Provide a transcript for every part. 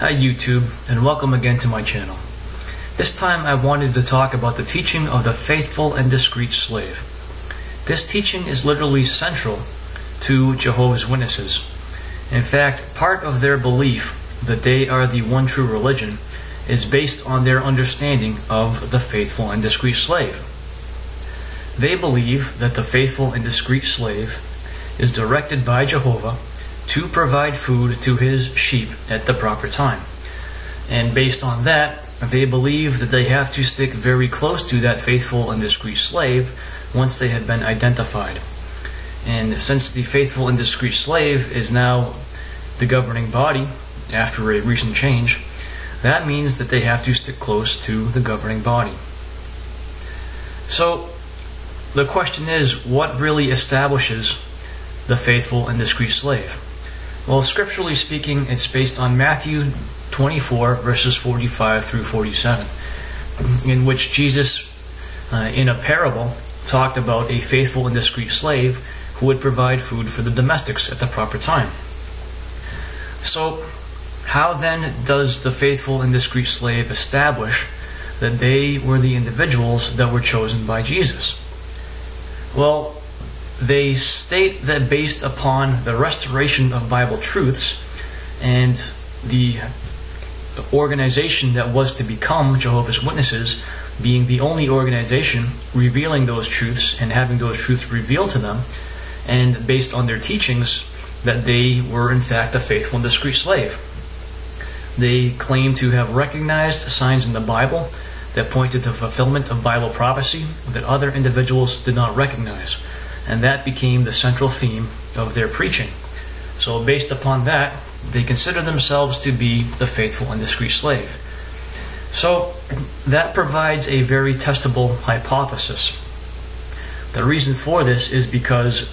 Hi YouTube, and welcome again to my channel. This time I wanted to talk about the teaching of the faithful and discreet slave. This teaching is literally central to Jehovah's Witnesses. In fact, part of their belief that they are the one true religion is based on their understanding of the faithful and discreet slave. They believe that the faithful and discreet slave is directed by Jehovah to provide food to his sheep at the proper time. And based on that, they believe that they have to stick very close to that faithful and discreet slave once they have been identified. And since the faithful and discreet slave is now the governing body after a recent change, that means that they have to stick close to the governing body. So, the question is what really establishes the faithful and discreet slave? Well, scripturally speaking, it's based on Matthew 24, verses 45 through 47, in which Jesus, uh, in a parable, talked about a faithful and discreet slave who would provide food for the domestics at the proper time. So, how then does the faithful and discreet slave establish that they were the individuals that were chosen by Jesus? Well, they state that based upon the restoration of Bible truths and the organization that was to become Jehovah's Witnesses being the only organization revealing those truths and having those truths revealed to them, and based on their teachings, that they were in fact a faithful and discreet slave. They claim to have recognized signs in the Bible that pointed to fulfillment of Bible prophecy that other individuals did not recognize and that became the central theme of their preaching. So, based upon that, they consider themselves to be the faithful and discreet slave. So, that provides a very testable hypothesis. The reason for this is because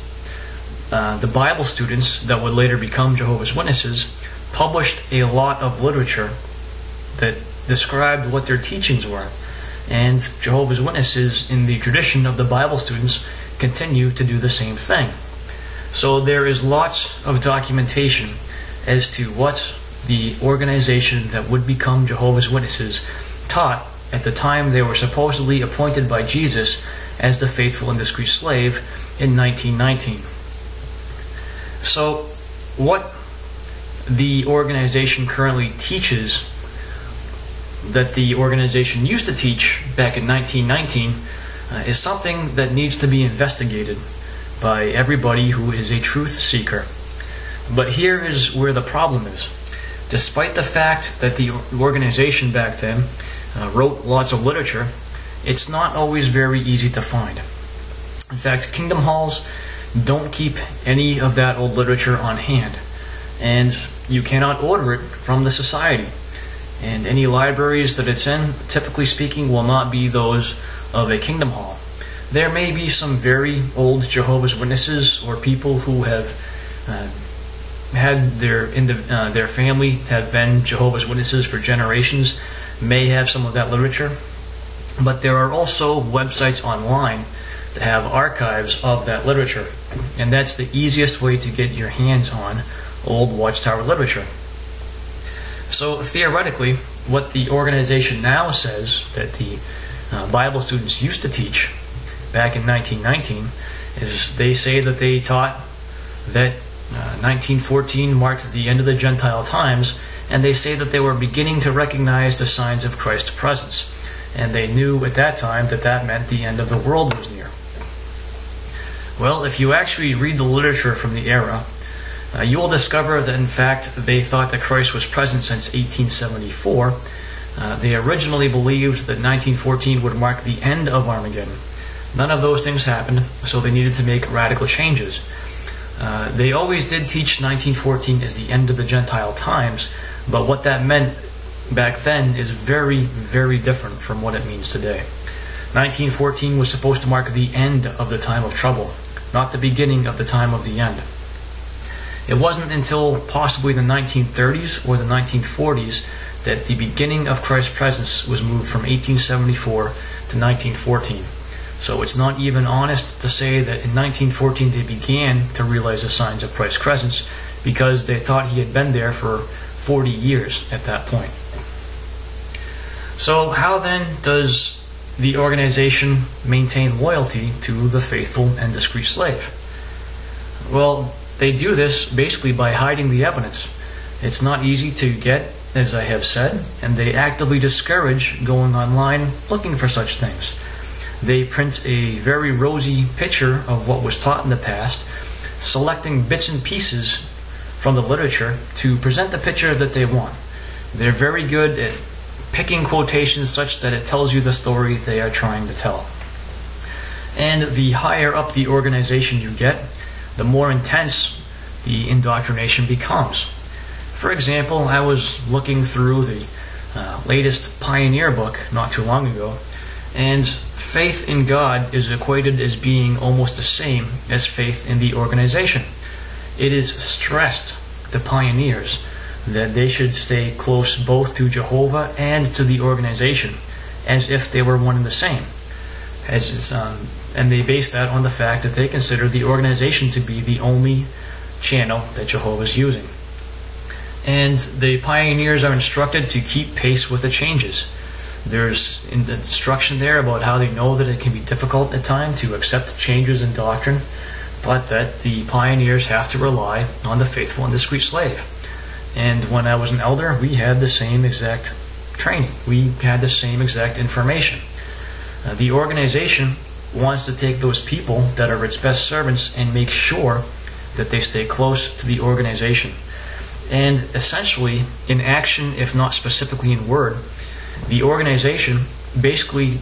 uh, the Bible students that would later become Jehovah's Witnesses published a lot of literature that described what their teachings were. And Jehovah's Witnesses, in the tradition of the Bible students, continue to do the same thing. So there is lots of documentation as to what the organization that would become Jehovah's Witnesses taught at the time they were supposedly appointed by Jesus as the faithful and discreet slave in 1919. So, what the organization currently teaches that the organization used to teach back in 1919 uh, is something that needs to be investigated by everybody who is a truth seeker. But here is where the problem is. Despite the fact that the organization back then uh, wrote lots of literature, it's not always very easy to find. In fact, Kingdom Halls don't keep any of that old literature on hand, and you cannot order it from the Society. And any libraries that it's in, typically speaking, will not be those of a kingdom hall. There may be some very old Jehovah's Witnesses or people who have uh, had their in the, uh, their family have been Jehovah's Witnesses for generations may have some of that literature, but there are also websites online that have archives of that literature, and that's the easiest way to get your hands on old Watchtower literature. So theoretically, what the organization now says that the uh, Bible students used to teach back in 1919 is they say that they taught that uh, 1914 marked the end of the Gentile times, and they say that they were beginning to recognize the signs of Christ's presence. And they knew at that time that that meant the end of the world was near. Well, if you actually read the literature from the era, uh, you will discover that in fact they thought that Christ was present since 1874 uh, they originally believed that 1914 would mark the end of Armageddon. None of those things happened, so they needed to make radical changes. Uh, they always did teach 1914 as the end of the Gentile times, but what that meant back then is very, very different from what it means today. 1914 was supposed to mark the end of the time of trouble, not the beginning of the time of the end. It wasn't until possibly the 1930s or the 1940s that the beginning of Christ's presence was moved from 1874 to 1914. So it's not even honest to say that in 1914 they began to realize the signs of Christ's presence because they thought he had been there for 40 years at that point. So, how then does the organization maintain loyalty to the faithful and discreet slave? Well, they do this basically by hiding the evidence. It's not easy to get, as I have said, and they actively discourage going online looking for such things. They print a very rosy picture of what was taught in the past, selecting bits and pieces from the literature to present the picture that they want. They're very good at picking quotations such that it tells you the story they are trying to tell. And the higher up the organization you get, the more intense the indoctrination becomes. For example, I was looking through the uh, latest Pioneer book not too long ago, and faith in God is equated as being almost the same as faith in the organization. It is stressed to pioneers that they should stay close both to Jehovah and to the organization, as if they were one and the same. As um, and they base that on the fact that they consider the organization to be the only channel that Jehovah is using. And the pioneers are instructed to keep pace with the changes. There's instruction there about how they know that it can be difficult at times to accept changes in doctrine, but that the pioneers have to rely on the faithful and discreet slave. And when I was an elder, we had the same exact training. We had the same exact information. Uh, the organization wants to take those people that are its best servants and make sure that they stay close to the organization. And essentially, in action, if not specifically in word, the organization basically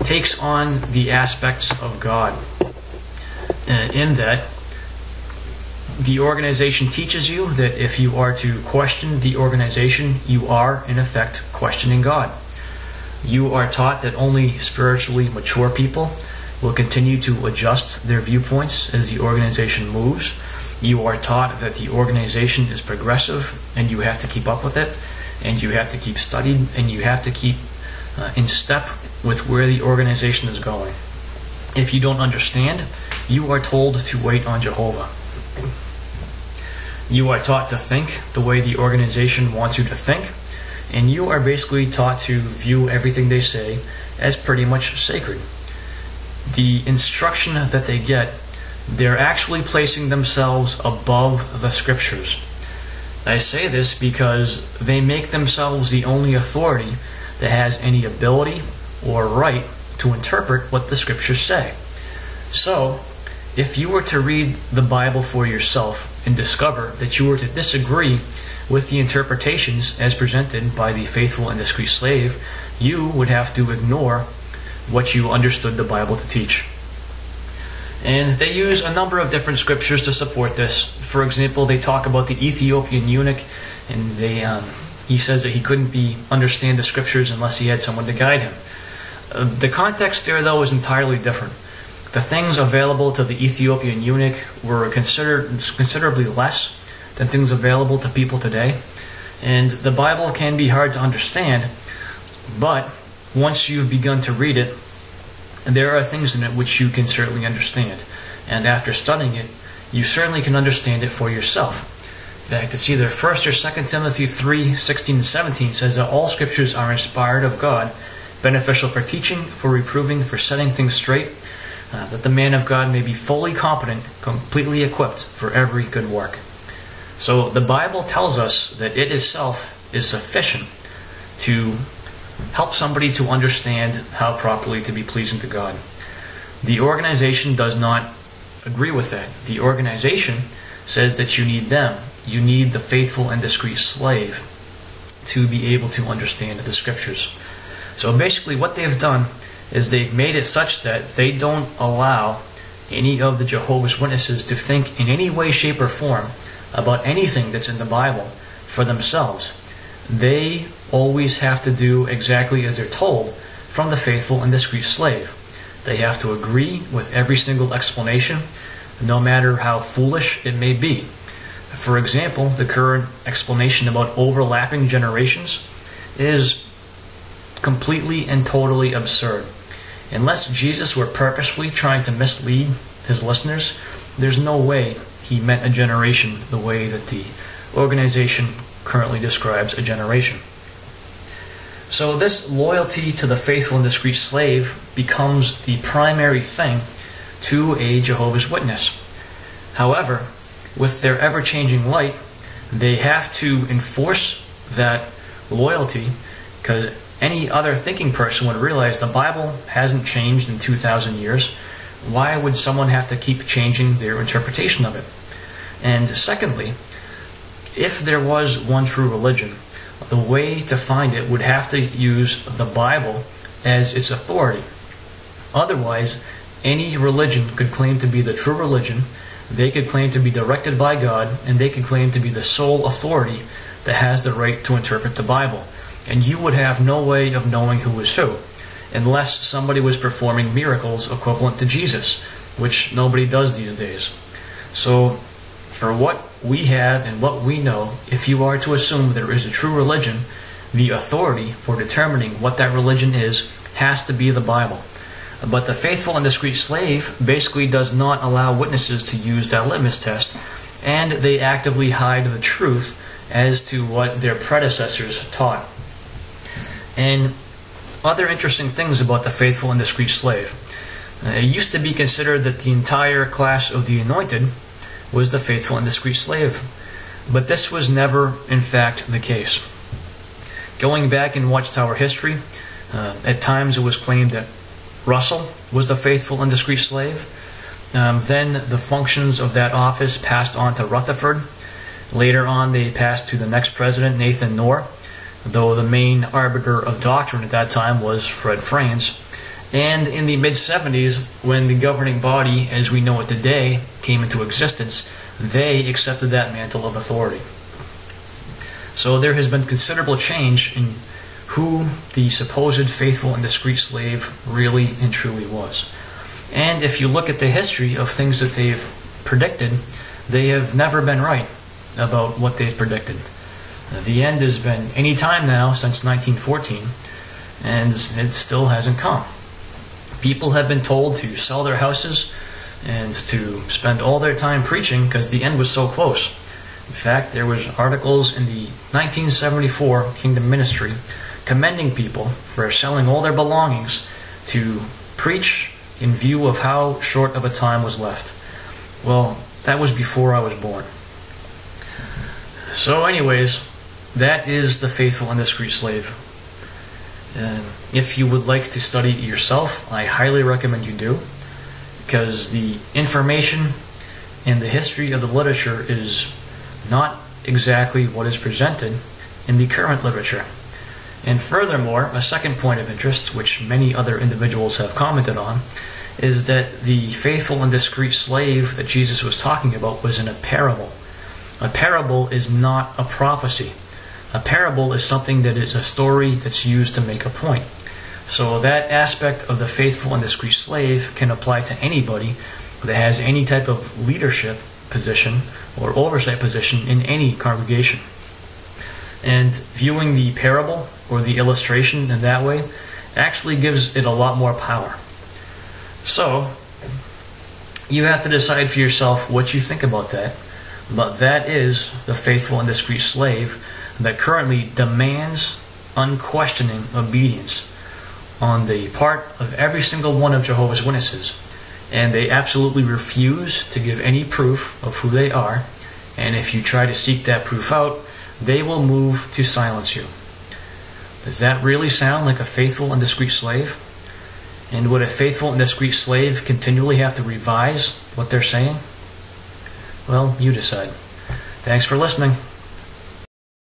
takes on the aspects of God. Uh, in that, the organization teaches you that if you are to question the organization, you are, in effect, questioning God. You are taught that only spiritually mature people will continue to adjust their viewpoints as the organization moves. You are taught that the organization is progressive and you have to keep up with it, and you have to keep studying and you have to keep uh, in step with where the organization is going. If you don't understand, you are told to wait on Jehovah. You are taught to think the way the organization wants you to think, and you are basically taught to view everything they say as pretty much sacred. The instruction that they get, they're actually placing themselves above the scriptures. I say this because they make themselves the only authority that has any ability or right to interpret what the scriptures say. So, if you were to read the Bible for yourself and discover that you were to disagree with the interpretations as presented by the faithful and discreet slave, you would have to ignore what you understood the Bible to teach. And they use a number of different scriptures to support this. For example, they talk about the Ethiopian eunuch, and they um, he says that he couldn't be understand the scriptures unless he had someone to guide him. Uh, the context there, though, is entirely different the things available to the Ethiopian eunuch were considered considerably less than things available to people today. And the Bible can be hard to understand, but once you've begun to read it, there are things in it which you can certainly understand. And after studying it, you certainly can understand it for yourself. In fact, it's either 1st or 2nd Timothy 3 16 and 17 says that all scriptures are inspired of God, beneficial for teaching, for reproving, for setting things straight uh, that the man of God may be fully competent, completely equipped for every good work. So the Bible tells us that it itself is sufficient to help somebody to understand how properly to be pleasing to God. The organization does not agree with that. The organization says that you need them. You need the faithful and discreet slave to be able to understand the scriptures. So basically, what they've done is they've made it such that they don't allow any of the Jehovah's Witnesses to think in any way, shape, or form about anything that's in the Bible for themselves. They always have to do exactly as they're told from the faithful and discreet slave. They have to agree with every single explanation, no matter how foolish it may be. For example, the current explanation about overlapping generations is completely and totally absurd. Unless Jesus were purposefully trying to mislead his listeners, there's no way he meant a generation the way that the organization currently describes a generation. So, this loyalty to the faithful and discreet slave becomes the primary thing to a Jehovah's Witness. However, with their ever changing light, they have to enforce that loyalty because any other thinking person would realize the Bible hasn't changed in 2,000 years. Why would someone have to keep changing their interpretation of it? And secondly, if there was one true religion, the way to find it would have to use the Bible as its authority. Otherwise, any religion could claim to be the true religion, they could claim to be directed by God, and they could claim to be the sole authority that has the right to interpret the Bible. And you would have no way of knowing who was who, unless somebody was performing miracles equivalent to Jesus, which nobody does these days. So, for what we have and what we know, if you are to assume there is a true religion, the authority for determining what that religion is has to be the Bible. But the faithful and discreet slave basically does not allow witnesses to use that litmus test, and they actively hide the truth as to what their predecessors taught. And other interesting things about the faithful and discreet slave. Uh, it used to be considered that the entire class of the anointed was the faithful and discreet slave. But this was never, in fact, the case. Going back in Watchtower history, uh, at times it was claimed that Russell was the faithful and discreet slave. Um, then the functions of that office passed on to Rutherford. Later on, they passed to the next president, Nathan Knorr, though the main arbiter of doctrine at that time was Fred Franz. And in the mid 70s, when the governing body, as we know it today, came into existence, they accepted that mantle of authority. So there has been considerable change in who the supposed faithful and discreet slave really and truly was. And if you look at the history of things that they've predicted, they have never been right about what they've predicted. The end has been any time now since 1914, and it still hasn't come. People have been told to sell their houses and to spend all their time preaching because the end was so close. In fact, there was articles in the 1974 Kingdom Ministry commending people for selling all their belongings to preach in view of how short of a time was left. Well, that was before I was born. So, anyways, that is the faithful and discreet slave. Uh, if you would like to study it yourself, I highly recommend you do, because the information and the history of the literature is not exactly what is presented in the current literature. And furthermore, a second point of interest, which many other individuals have commented on, is that the faithful and discreet slave that Jesus was talking about was in a parable. A parable is not a prophecy. A parable is something that is a story that's used to make a point. So that aspect of the faithful and discreet slave can apply to anybody that has any type of leadership position or oversight position in any congregation. And viewing the parable or the illustration in that way actually gives it a lot more power. So, you have to decide for yourself what you think about that. But that is the faithful and discreet slave that currently demands unquestioning obedience on the part of every single one of Jehovah's Witnesses. And they absolutely refuse to give any proof of who they are. And if you try to seek that proof out, they will move to silence you. Does that really sound like a faithful and discreet slave? And would a faithful and discreet slave continually have to revise what they're saying? Well, you decide. Thanks for listening.